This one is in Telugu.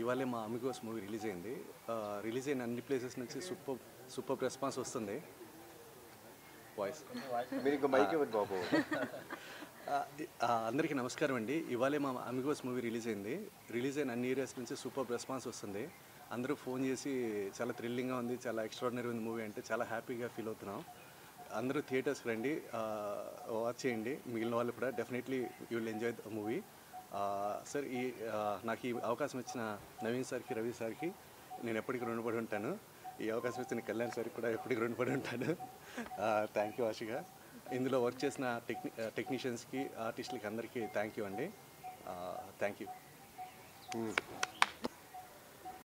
ఇవాళే మా అమిగోస్ మూవీ రిలీజ్ అయింది. రిలీజ్ అయిన అన్ని ప్లేసెస్ నుంచి సూపర్ సూపర్ రెస్పాన్స్ వస్తుంది. వాయిస్ బాబు? అందరికీ నమస్కారం అండి. ఇవాళే మా అమిగోస్ మూవీ రిలీజ్ అయింది. రిలీజ్ అయిన అన్ని ఏరియాస్ నుంచి సూపర్ రెస్పాన్స్ వస్తుంది. అందరూ ఫోన్ చేసి చాలా థ్రిల్లింగ్గా ఉంది చాలా ఎక్స్ట్రాడినరీ ఉంది మూవీ అంటే చాలా హ్యాపీగా ఫీల్ అవుతున్నాం. అందరూ థియేటర్స్కి రండి. వాచ్ చేయండి. మిగిలిన వాళ్ళు కూడా definitely you will enjoy the movie sir ఈ నాకు ఈ అవకాశం ఇచ్చిన నవీన్ సార్కి రవి సార్కి నేను ఎప్పటికీ రుణపడి ఉంటాను. ఈ అవకాశం ఇచ్చిన కళ్యాణ్ సార్కి కూడా ఎప్పటికీ రుణపడి ఉంటాను. థ్యాంక్ యూ ఆశిగా. ఇందులో వర్క్ చేసిన టెక్ని టెక్నీషియన్స్కి ఆర్టిస్టులకి అందరికీ థ్యాంక్ యూ అండి. Thank you